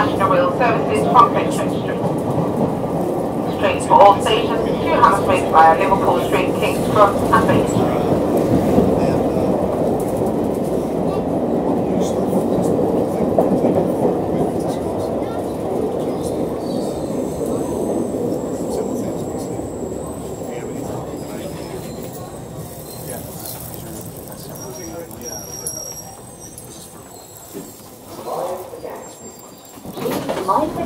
National Rail services from Fenchurch Street. Trains for all stations to Hammersmith via Liverpool Street, King's Cross and Baker Street.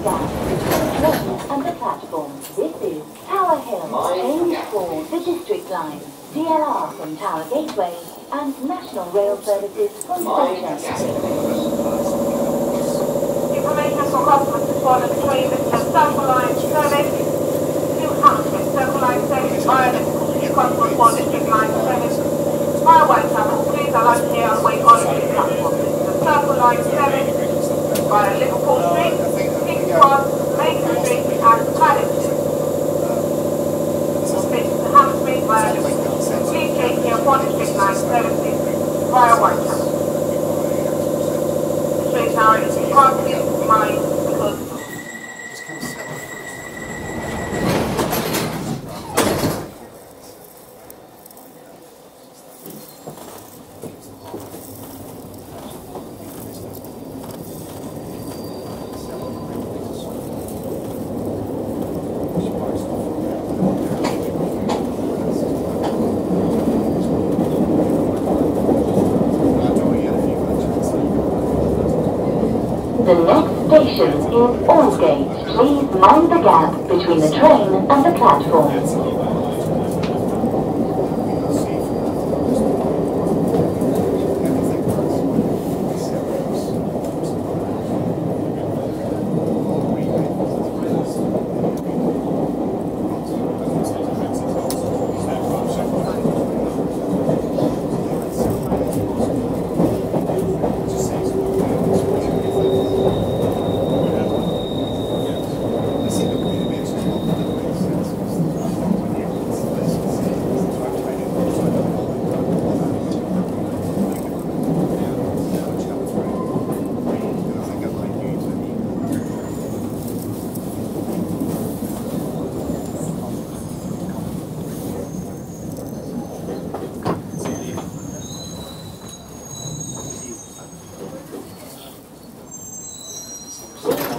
And the platform. This is Tower Hill, change for the District Line, DLR from Tower Gateway, and National Rail Services from Centre. Information for customers to follow the train the Circle Line service to Hammersmith. Circle Line service Street, customers for District Line service via Whitechapel. Please allow here and wait on the platform. The Circle Line service via Liverpool Street, King's Cross, Baker Street and Palace Street. Station to Hammersmith via Liverpool. Please take here for District Line services via Whitechapel. The train tower The next station is Aldgate. Please mind the gap between the train and the platform.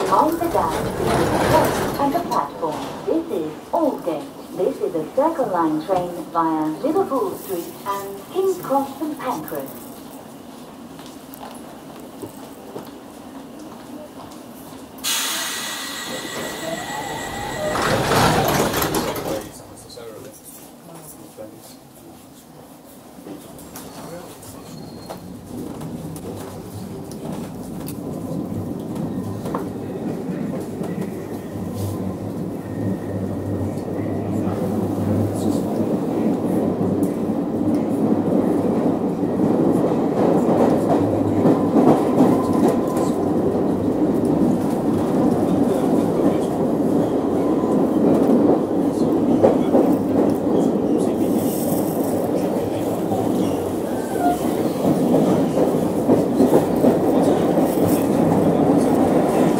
Mind the the and the platform. This is Aldgate. This is a Circle Line train via Liverpool Street and King's Cross and Pancras.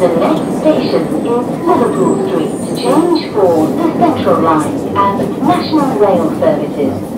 The next station is Liverpool Street. Change for the Central Line and National Rail Services.